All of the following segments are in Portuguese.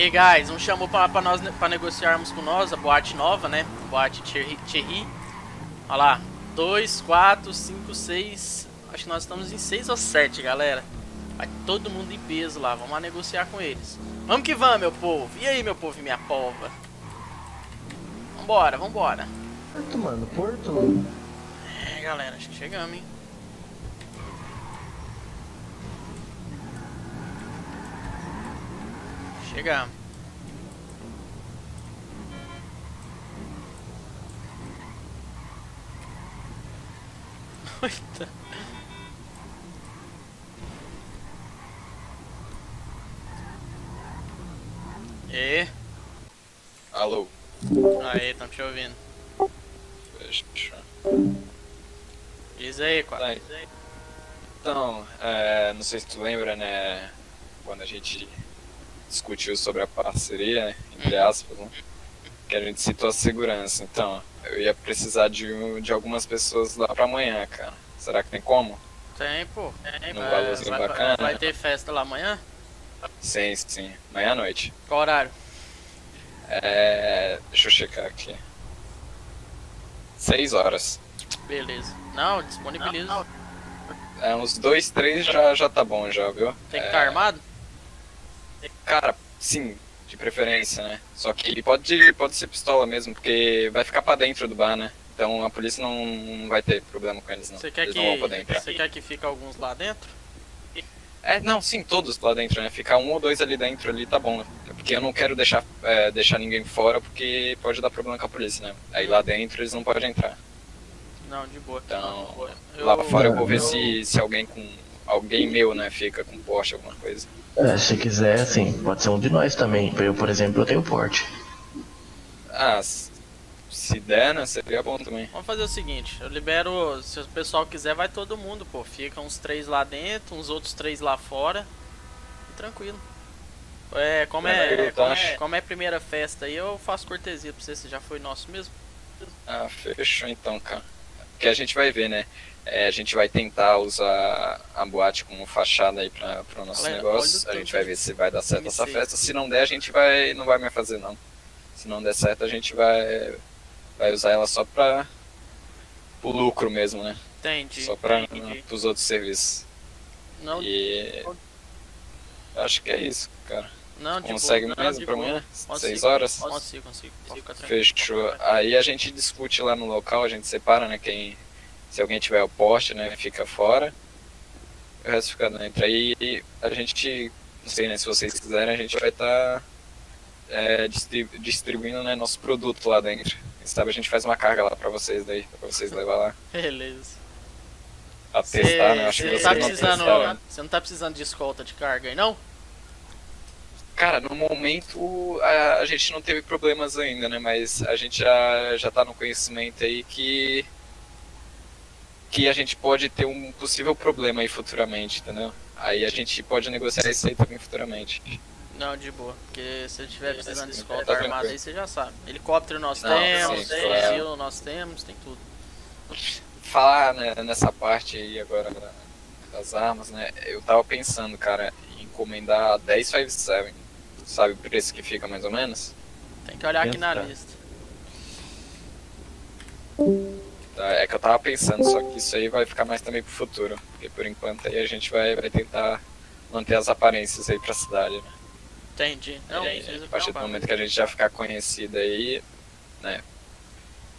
Aí, guys, um chamou pra, pra nós pra negociarmos com nós a boate nova, né? Boate Thierry. Olha lá. 2, 4, 5, 6. Acho que nós estamos em 6 ou 7, galera. Vai todo mundo em peso lá. Vamos lá negociar com eles. Vamos que vamos, meu povo. E aí, meu povo e minha pova? Vambora, vambora. Porto, mano, Porto. É, galera, acho que chegamos, hein? Chegamos. Eita. E Alô. aí, tamo te ouvindo. Fechou. Diz aí, quase. Então, é, não sei se tu lembra, né? Quando a gente discutiu sobre a parceria, né, entre aspas, né? Que a gente citou a segurança. Então, eu ia precisar de, de algumas pessoas lá pra amanhã, cara. Será que tem como? Tem, pô. Tem, Num vai- valorzinho vai, bacana. Vai ter festa lá amanhã? Sim, sim. Amanhã à noite. Qual horário? É, deixa eu checar aqui. Seis horas. Beleza. Não, disponibiliza. É, uns dois, três já, já tá bom já, viu? Tem que É, estar armado? Cara, sim, de preferência, né? Só que ele pode, pode ser pistola mesmo, porque vai ficar pra dentro do bar, né? Então a polícia não, vai ter problema com eles, não. Você quer eles que não vão poder entrar. você quer que fique alguns lá dentro? É, não, sim, todos lá dentro, né? Ficar um ou dois ali dentro ali tá bom, né? Porque eu não quero deixar, é, deixar ninguém fora, porque pode dar problema com a polícia, né? Aí lá dentro eles não podem entrar. Não, de boa. Então, Eu- lá pra fora eu vou ver se, se alguém com. Alguém meu, né, fica com poste, alguma coisa. É, se quiser, assim, pode ser um de nós também. Eu, por exemplo, eu tenho porte. Ah, se der, né, seria bom também. Vamos fazer o seguinte, eu libero, se o pessoal quiser, vai todo mundo, pô. Fica uns três lá dentro, uns outros três lá fora. E tranquilo. É, como é, Tranquilo, como é, como é primeira festa aí, eu faço cortesia pra você, você já foi nosso mesmo? Ah, fechou então, cara. Porque a gente vai ver, né? É, a gente vai tentar usar a boate como fachada aí para o nosso Galera, negócio. A gente vai ver se vai dar certo essa festa. Se não der, a gente vai não vai mais fazer não. Se não der certo, a gente vai vai usar ela só para o lucro mesmo, né? Entendi. Só para os outros serviços. Não, E acho que é isso, cara. não, Consegue boa. Mesmo para amanhã? Consigo. Seis horas? Consigo, consigo. Tranquilo. Fechou. Aí a gente discute lá no local, a gente separa, né? Quem. Se alguém tiver o poste, né? Fica fora. O resto fica dentro. Aí a gente. Não sei, né? Se vocês quiserem, a gente vai estar distribuindo né, nosso produto lá dentro. Quem sabe a gente faz uma carga lá pra vocês daí, pra vocês levar lá. Beleza. A Você testar, né? Acho que não vocês tá precisando. testaram. Você não tá precisando de escolta de carga aí, não? Cara, no momento a, a gente não teve problemas ainda, né? Mas a gente já, já tá no conhecimento aí que. Que a gente pode ter um possível problema aí futuramente, entendeu? Aí a gente pode negociar isso aí também futuramente. Não, de boa. Porque se tiver precisando de escolta tá armada tranquilo. aí, você já sabe. Helicóptero nós Não, temos, sim, claro. fuzil nós temos, tem tudo. Falar né, nessa parte aí agora da- das armas, né? Eu tava pensando, cara, em encomendar 10 57. Sabe o preço que fica mais ou menos? Tem que olhar aqui na lista. É que eu tava pensando, só que isso aí vai ficar mais também pro futuro. Porque por enquanto aí a gente vai, vai tentar manter as aparências aí pra cidade, né? Entendi. Não, E aí, precisa a partir do momento que a gente já ficar conhecido aí, né?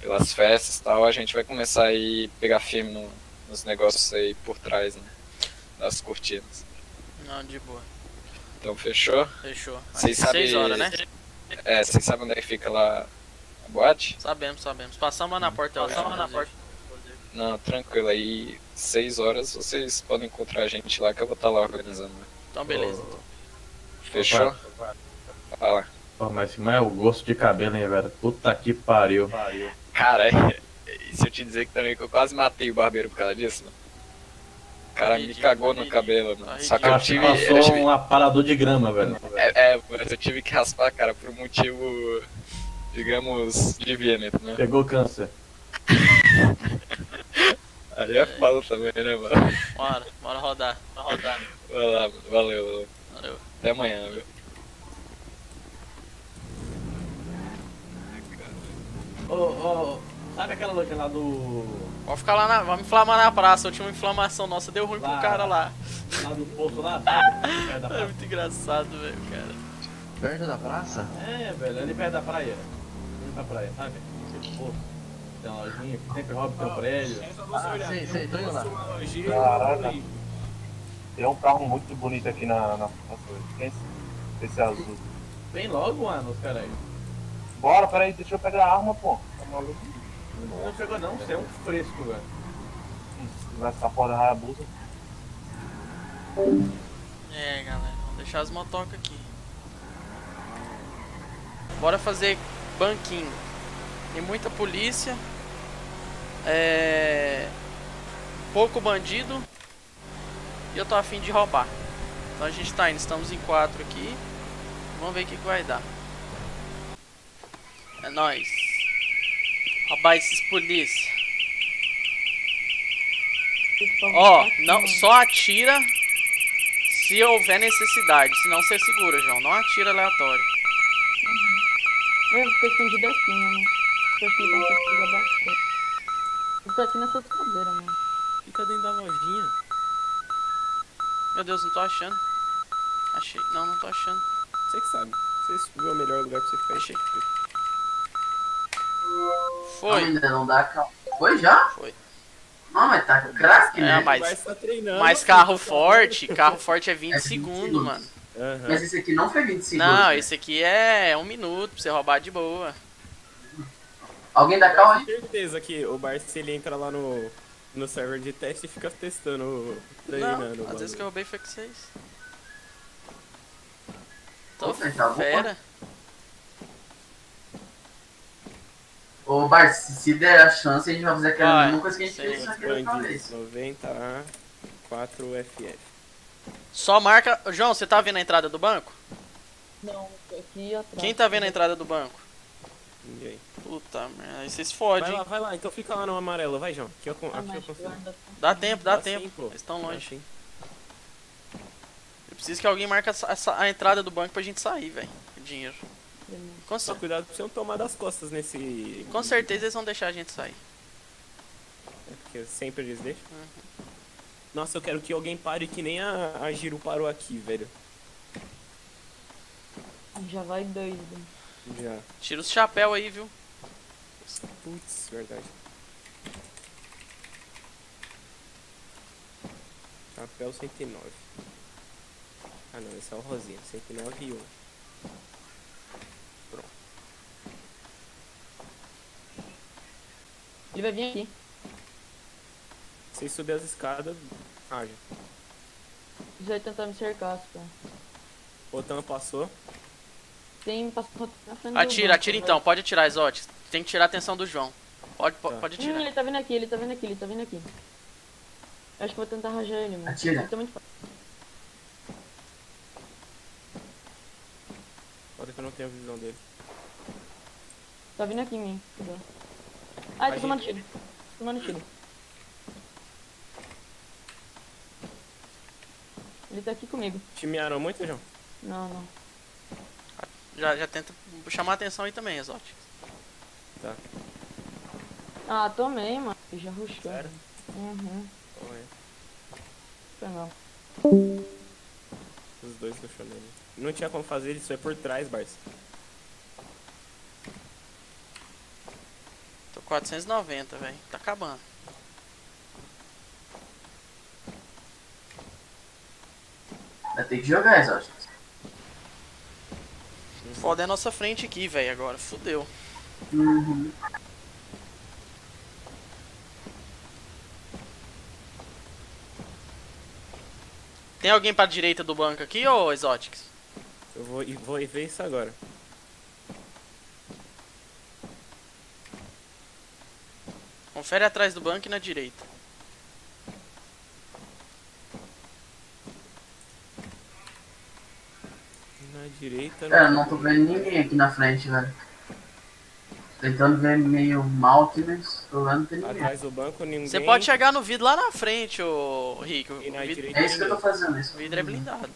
Pelas festas e tal, a gente vai começar aí pegar firme no- nos negócios aí por trás, né? Das cortinas. Não, de boa. Então fechou? Fechou. Vocês sabem- horas, né? É, vocês sabem onde é que fica lá boate? Sabemos, sabemos. Passamos lá na porta. Passamos lá na porta. Não, tranquilo, aí seis horas vocês podem encontrar a gente lá que eu vou estar lá organizando. Então, beleza. Fechou? Fala. Pô, mas, mas é o gosto de cabelo, hein, velho? Puta que pariu. Cara, e se eu te dizer que também que eu quase matei o barbeiro por causa disso, mano? O cara me cagou no cabelo, mano. Tá Só que eu tive. Eu passou tive um aparador de grama, velho. é, é, mas eu tive que raspar, cara, por um motivo, digamos, deviamente, né? Pegou câncer. Aí é foda também, né, mano? Bora, bora rodar, bora rodar. Vai lá, mano. Valeu, valeu. Valeu. Até amanhã, viu? Ô, ô, sabe aquela loja lá do. Vamos ficar lá na. Vamos inflamar na praça. Eu tinha uma inflamação nossa, deu ruim lá, pro cara lá. Lá do poço lá? é muito engraçado, velho, cara. Perto da praça? É, velho, ali perto da praia. Pra praia, sabe? Poço. Tem uma lojinha que sempre rouba tem um prédio. Ah, sei, sei, tô indo lá. Caraca. Tem um carro muito bonito aqui na, na é esse, esse azul? Vem logo, mano, os caras aí. Bora, peraí, deixa eu pegar a arma, pô. Tá maluco? Não chegou não, você é um fresco, velho. Vai essa porra da Hayabusa. É, galera, vamos deixar as motocas aqui. Bora fazer banquinho. Tem muita polícia. É. Pouco bandido. E eu tô afim de roubar. Então a gente tá indo, estamos em quatro aqui. Vamos ver o que, que vai dar. É nóis. Roubar esses polícia. Ó, não, só atira se houver necessidade. Senão você segura, João. Não atira aleatório. Eu vou ficar escondido aqui, mano. Eu acho que ele consegue pegar bastante. Eu tô aqui nessas cadeiras, mano. Fica dentro da lojinha. Meu Deus, não tô achando. Achei. Não, não tô achando. Você que sabe. Você viu o melhor lugar pra você ficar. Achei. Foi. ainda não dá calma. Foi já? Foi. Não, mas tá craque, É, né? Vai mas, estar treinando. mas carro forte, carro forte é 20 É 20 segundos, segundos. mano. Uhum. Mas esse aqui não foi 20 segundos. Não, né? esse aqui é um minuto pra você roubar de boa. Alguém dá calma aí? Tenho certeza que o Barça ele entra lá no, no server de teste e fica testando, treinando. Não, às vezes que eu roubei foi com vocês. Tô então, fera. Ô, Bart, se der a chance, a gente vai fazer aquela mesma coisa que a gente fez. 90 A4FF. Só marca. João, você tá vendo a entrada do banco? Não, aqui atrás. Quem tá vendo a entrada do banco? Ninguém. Puta merda, aí vocês Vai fodem. lá, hein? vai lá. Então fica lá no amarelo. Vai, João. Aqui eu, con- Ah, aqui eu consigo. Dá tempo, dá Dá tempo. Eles estão longe. sim. Eu preciso que alguém marque essa- essa- a entrada do banco pra gente sair, velho. Dinheiro. Com, Só cuidado pra você não tomar das costas nesse. com certeza eles vão deixar a gente sair. É porque sempre eles deixam. Nossa, eu quero que alguém pare que nem a, a Giro parou aqui, velho. Já vai dois. né? Já. Tira os chapéu aí, viu? Putz, verdade. Chapéu 109. Ah não, esse é o rosinha. 109 e 1. Ele vai vir aqui. Se subir as escadas, haja. Ele vai tentar me cercar, cara. Botão passou. Tem passou na frente Atira, atira vai. então, pode atirar, Exotic. Tem que tirar a atenção do João. Pode, po- Tá. pode Hum, atirar. ele tá vindo aqui, ele tá vindo aqui, ele tá vindo aqui. Eu acho que eu vou tentar rajar ele, mano. Atira. Ele tá muito fácil. Pode que eu não tenho a visão dele. Tá vindo aqui em mim. Cuidado. Ai, tô tomando tiro. Tô tomando tiro. Ele tá aqui comigo. Te mearam muito, João? Não, não. Já, já tenta chamar a atenção aí também, Exotic. Tá. Ah, tomei, mano. Já rushou. Sério? Uhum. Foi não. Os dois puxou nele. Não tinha como fazer isso, é por trás, Barça. Tô 490, velho. Tá acabando. Ter que jogar, Exótico. Foda é a nossa frente aqui, velho, agora. Fudeu. Uhum. Tem alguém pra direita do banco aqui, ô Exotics? Eu vou, e vou ver isso agora. Confere atrás do banco e na direita. Na direita. Cara, eu não tô vendo ninguém aqui na frente, velho. Tentando ver meio mal aqui, mas tô vendo que tem ninguém. Atrás do banco, ninguém. Você pode chegar no vidro lá na frente, ô Rick. O vidro, É isso que eu tô fazendo, é isso. o vidro é blindado.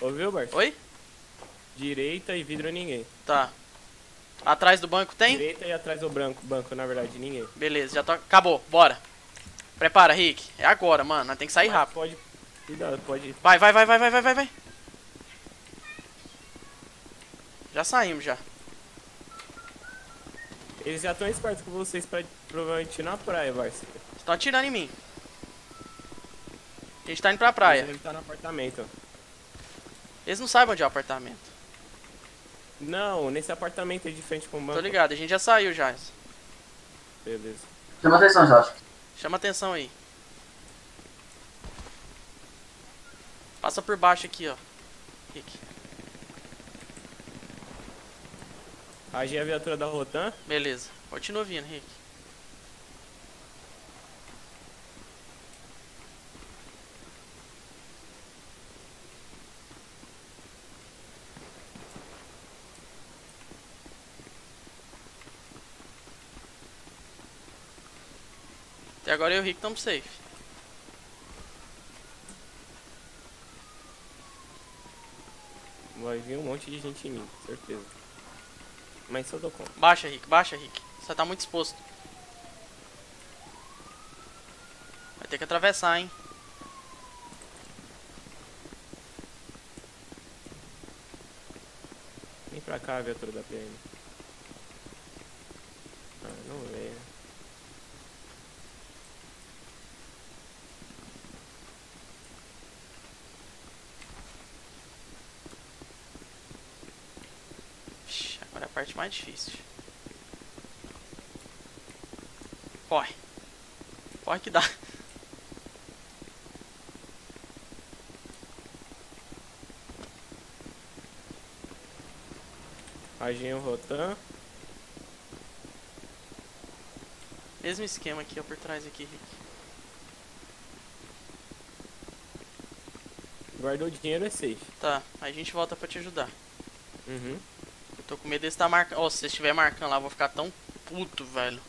Ouviu, Bart? Oi? Direita e vidro ninguém. Tá. Atrás do banco tem? Direita e atrás do branco, banco, na verdade, ninguém. Beleza, já tô. Acabou, bora. Prepara, Rick. É agora, mano. Nós tem que sair Mas rápido. Pode. Cuidado, pode. Vai, vai, vai, vai, vai, vai, vai, vai. Já saímos já. Eles já estão espertos com vocês pra provavelmente ir na praia, Barça. Estão atirando em mim. A gente tá indo pra praia. Ele tá no apartamento. Eles não sabem onde é o apartamento. Não, nesse apartamento aí de frente com o banco. Tô ligado, a gente já saiu já. Beleza. Chama atenção, Jorge. Chama atenção aí. Passa por baixo aqui, ó. Rick. Agi a viatura da Rotan. Beleza. Continua vindo, Rick. Até agora eu e o Rick estamos safe. Vai vir um monte de gente em mim, certeza. Mas eu dou conta. Baixa, Rick, baixa, Rick. Você tá muito exposto. Vai ter que atravessar, hein? Vem pra cá a viatura da PM. Ah, não veio. Vixe, agora é a parte mais difícil. Corre. Corre que dá. Aginho Rotan. Mesmo esquema aqui, ó, por trás aqui, Rick. Guardou o dinheiro é safe. Tá, a gente volta pra te ajudar. Uhum. Eu tô com medo desse tá marcando. Ó, se você estiver marcando lá, eu vou ficar tão puto, velho.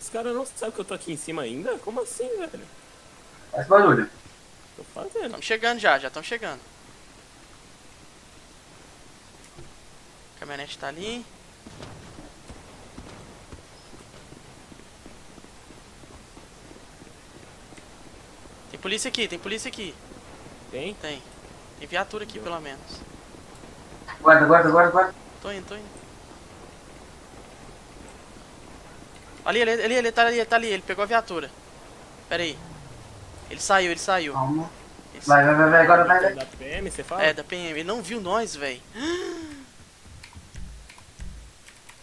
Os caras não sabem que eu tô aqui em cima ainda? Como assim, velho? Faz barulho. Tô fazendo. Estamos chegando já, já estamos chegando. A caminhonete tá ali. Tem polícia aqui, tem polícia aqui. Tem? Tem. Tem viatura aqui, pelo menos. Guarda, guarda, guarda, guarda. Tô indo, tô indo. Ali, ele, ele, ele tá ali, ele tá ali, ele pegou a viatura. Pera aí. Ele saiu, ele saiu. Calma. Ele Vai, vai, vai, vai, agora vai, vai. Da PM, você fala? É, da PM. Ele não viu nós, velho.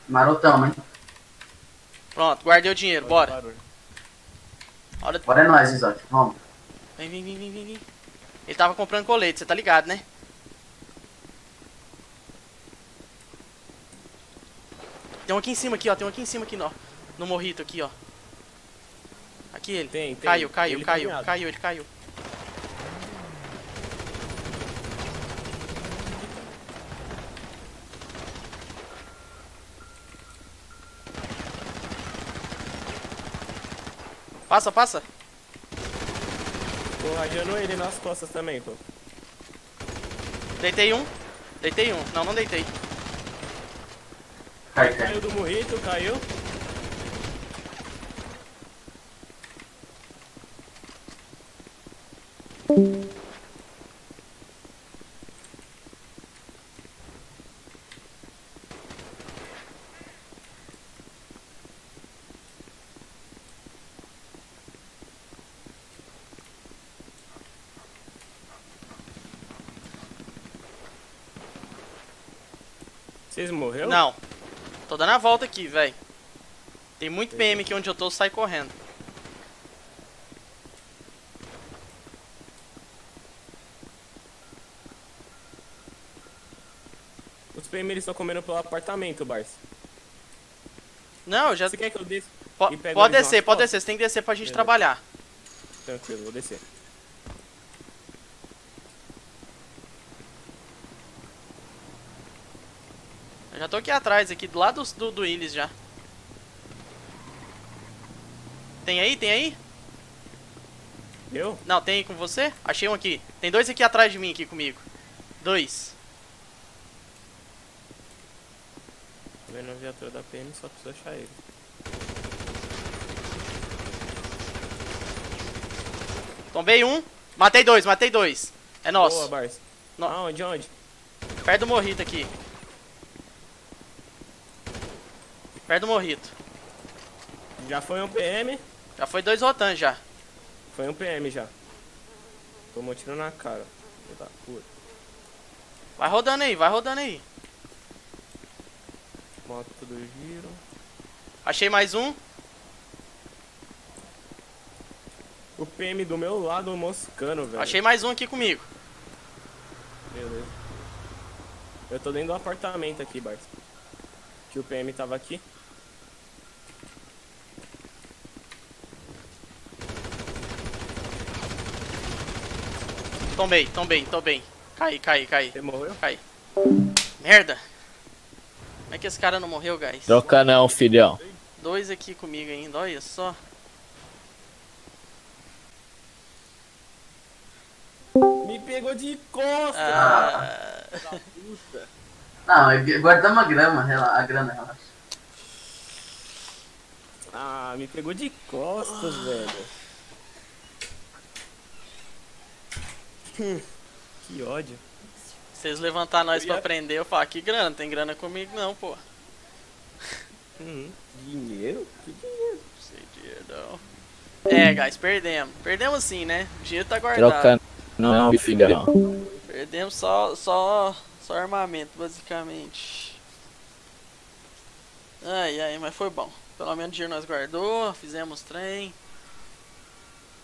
Marotão, hein? Pronto, guardei o dinheiro, bora. Barulho. Hora... Bora é nóis, Exótico. Vamos. Vem, vem, vem, vem, vem, vem. Ele tava comprando colete, você tá ligado, né? Tem um aqui em cima, aqui, ó. Tem um aqui em cima, aqui, ó. No morrito, aqui, ó. Aqui ele. Tem, tem. Caiu, caiu, Ele caiu, caminhado. caiu, ele caiu. Passa, passa. Tô radiando ele nas costas também, pô. Deitei um. Deitei um. Não, não deitei. Cai, cai. Caiu do morrito, caiu. Vocês morreu? Não. Tô dando a volta aqui, velho. Tem muito PM aqui onde eu tô, sai correndo. Os PM eles estão comendo pelo apartamento, Barça. Não, já. Você quer que eu desça? Po- pode descer, pode descer. Você tem que descer pra gente Beleza. trabalhar. Tranquilo, vou descer. Já tô aqui atrás, aqui do lado do, do, Willis já. Tem aí? Tem aí? Eu? Não, tem aí com você? Achei um aqui. Tem dois aqui atrás de mim, aqui comigo. Dois. Tô vendo a viatura da PM, só preciso achar ele. Tombei um. Matei dois, matei dois. É Boa, nosso. Bars. No- Aonde, onde? Perto do morrito aqui. Perto do morrito. Já foi um PM? Já foi dois rotan já. Foi um PM já. Tomou tiro na cara. Vai rodando aí, vai rodando aí. Moto do giro. Achei mais um. O PM do meu lado moscando, velho. Achei mais um aqui comigo. Beleza. Eu tô dentro do apartamento aqui, Bart. Que o PM tava aqui. Tombei, tombei, tombei. Caí, caí, caí. Você morreu? Caí. Merda. Como é que esse cara não morreu, guys? Troca não, filhão. Dois aqui comigo ainda, olha só. Me pegou de costa! Ah, Não, guardamos a grama, a grana, relaxa. Ah, me pegou de costas, velho. Que ódio. vocês levantar nós pra ia- prender, eu falo, que grana, não tem grana comigo não, pô. Uhum. Dinheiro? Que Não sei dinheiro não. É, guys, perdemos. Perdemos sim, né? O dinheiro tá guardado. Troca não, filhão. Perdemos só, só, só armamento, basicamente. Ai, ai, mas foi bom. Pelo menos o dinheiro nós guardou, fizemos trem.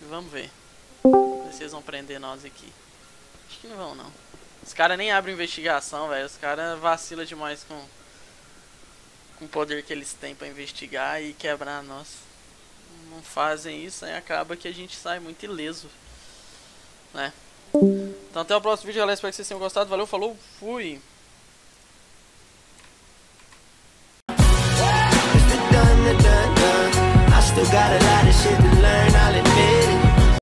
E vamos ver. Vocês vão prender nós aqui. Acho que não vão, não. Os caras nem abrem investigação, velho. Os caras vacilam demais com... Com o poder que eles têm pra investigar e quebrar nós. Não fazem isso, aí acaba que a gente sai muito ileso. Né? Então até o próximo vídeo, galera. Espero que vocês tenham gostado. Valeu, falou, fui! still got a lot of shit to learn.